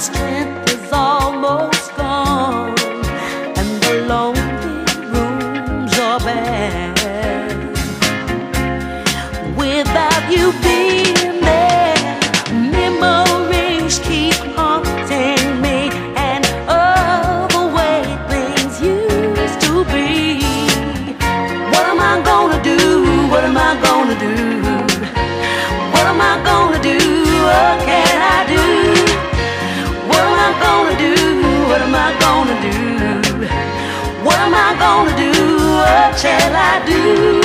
strength am I gonna do? What shall I do?